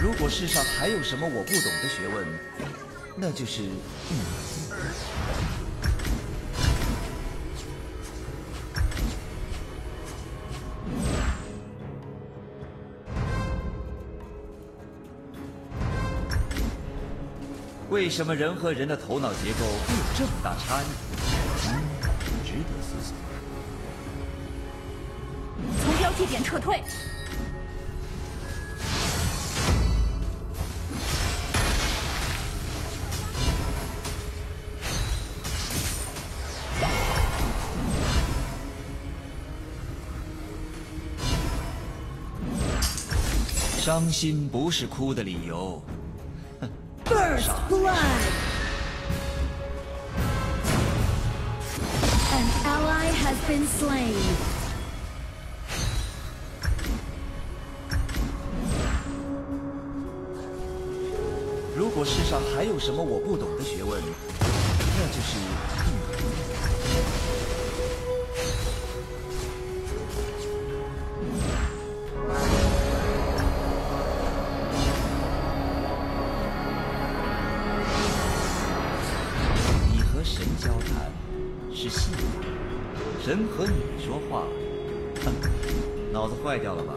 如果世上还有什么我不懂的学问，那就是……嗯。为什么人和人的头脑结构会有这么大差异？值得思索。从标记点撤退。伤心不是哭的理由。First blood. An ally has been slain. 如果世上还有什么我和你说话，脑子坏掉了吧？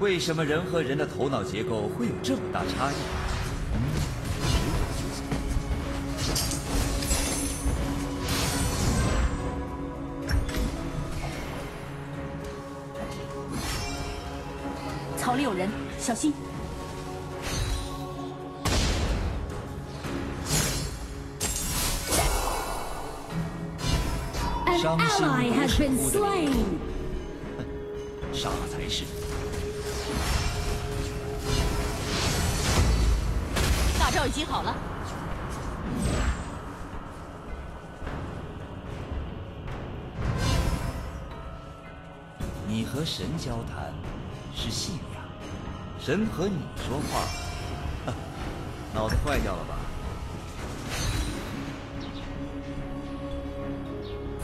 为什么人和人的头脑结构会有这么大差异？小心！伤心不是哭的理由，傻才是。大招已经好了。你和神交谈是信仰。神和你说话，脑子坏掉了吧？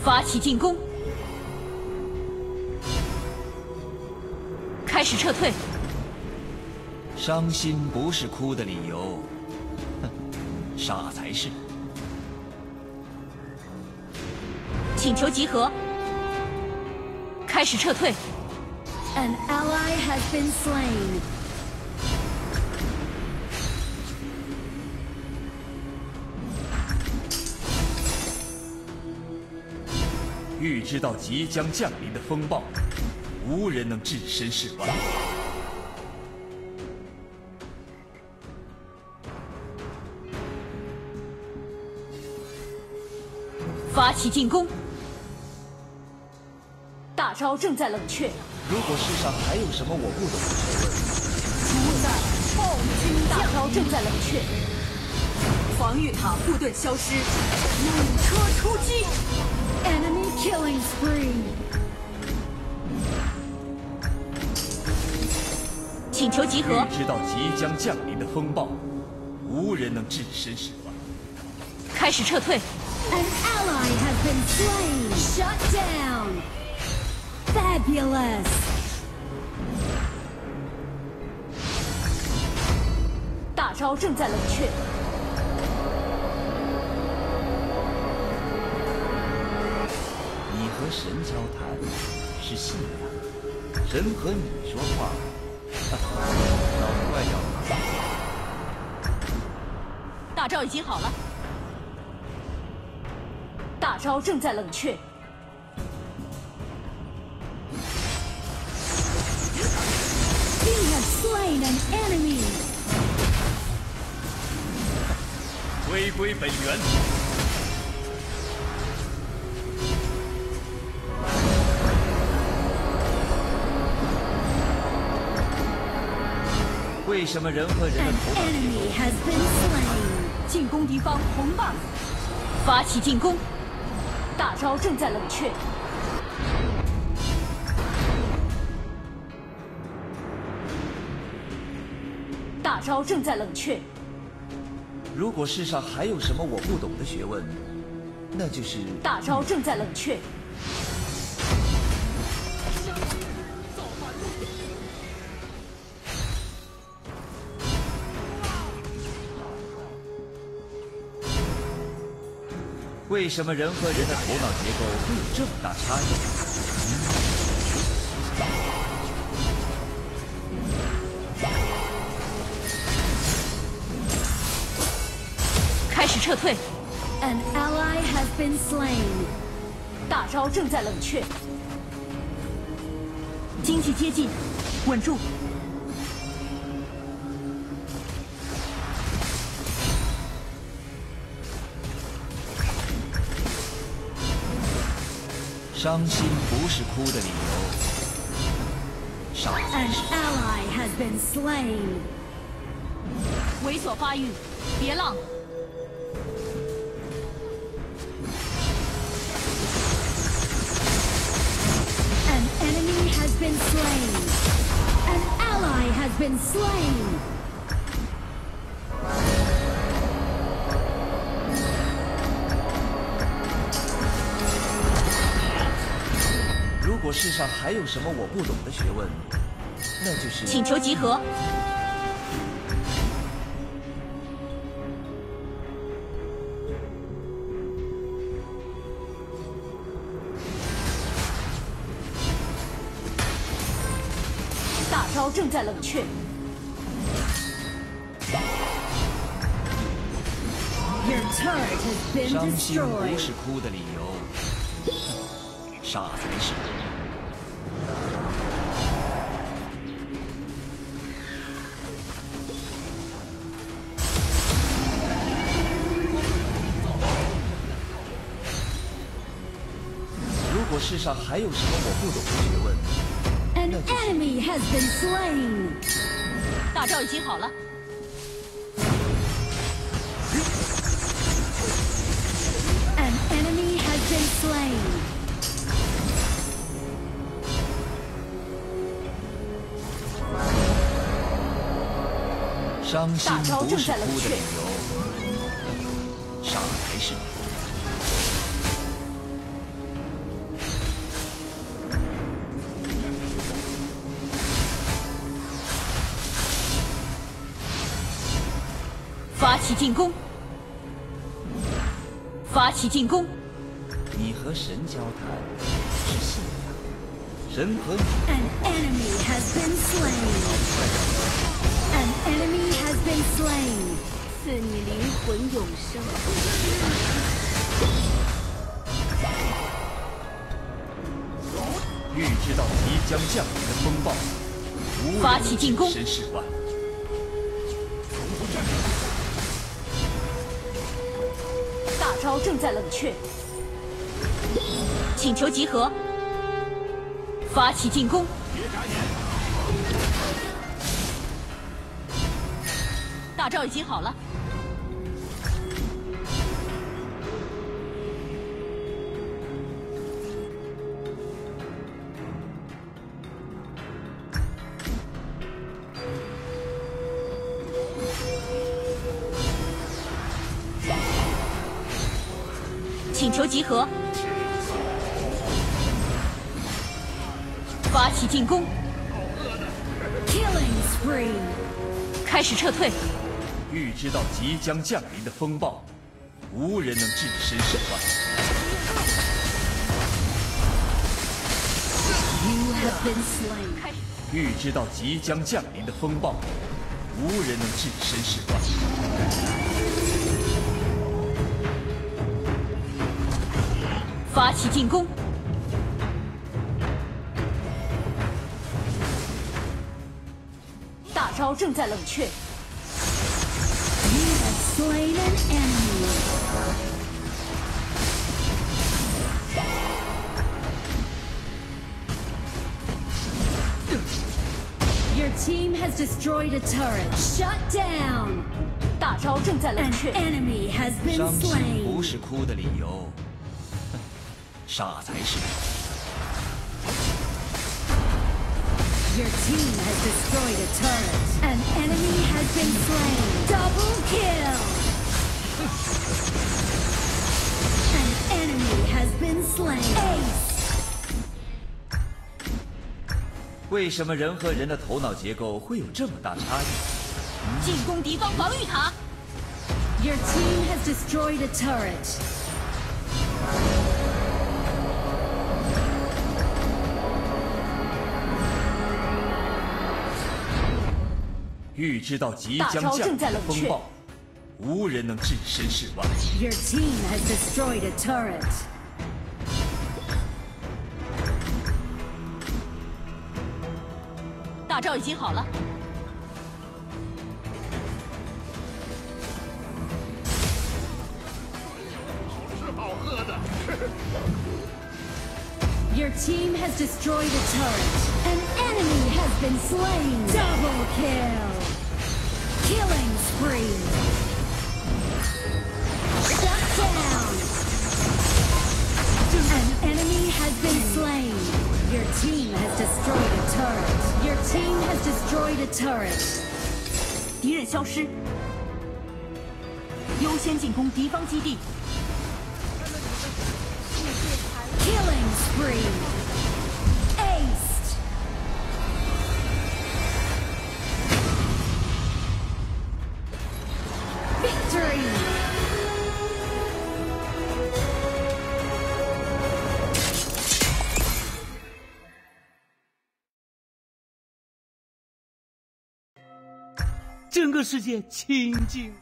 发起进攻，开始撤退。伤心不是哭的理由，傻才是。请求集合，开始撤退。An ally has been slain. 预知到即将降临的风暴，无人能置身事外。发起进攻，大招正在冷却。如果世上还有什么我不懂的学问，主宰暴君大招正在冷却，防御塔护盾消失，猛车出击。Killing spree. 请求集合。预知到即将降临的风暴，无人能置身事外。开始撤退。An ally has been slain. Shut down. Fabulous. 大招正在冷却。和神交谈是信仰，神和你说话，脑子坏掉了吧？大招已经好了，大招正在冷却。You have slain an enemy。回归本源。为什么人和人的头脑 enemy has been slain. 进攻敌方红 buff，发起进攻，大招正在冷却。大招正在冷却，如果世上还有什么我不懂的学问，那就是大招正在冷却。为什么人和人的头脑结构会有这么大差异？开始撤退，An ally has been slain. 大招正在冷却，经济接近，稳住，伤心不是哭的理由，傻 An ally has been slain. 猥琐发育，别浪，An enemy has been slain. An ally has been slain. 世上还有什么我不懂的学问，那就是请求集合，大招正在冷却。伤心不是哭的理由，傻才是。世上还有什么我不懂的学问，An enemy has been slain. 大招已经好了，An enemy has been slain. 伤心大招不是正在冷却哭的理由，傻才是。发起进攻，发起进攻，你和神交谈是信仰，神和你 An enemy has been slain. An enemy has been slain. 赐你灵魂永生。预知到即将降临的风暴，发起进攻能置身招正在冷却，请求集合，发起进攻，大招已经好了，请求集合，发起进攻，Killing spree. 开始撤退，预知到即将降临的风暴，无人能置身事外。You have been slain. 预知到即将降临的风暴，无人能置身事外。发起进攻，大招正在冷却 slain. Your team has destroyed a turret. Shut down. 大招正在冷 An 却，enemy has been 伤心 slain. 不是哭的理由，哼傻才是。Your team has destroyed a turret. An enemy has been slain. Double kill. An enemy has been slain. Ace. 为什么人和人的头脑结构会有这么大差异？进攻敌方防御塔，Your team has destroyed a turret. 预知到即将降临的风暴，无人能置身事外。Your team has destroyed a turret. 大招已经好了，Your team has destroyed a turret. An enemy has been slain. Double kill. Killing spree. Shut down. An enemy has been slain. Your team has destroyed a turret. Your team has destroyed a turret. 敌人消失，优先进攻敌方基地。 Killing spree. 整个世界清静。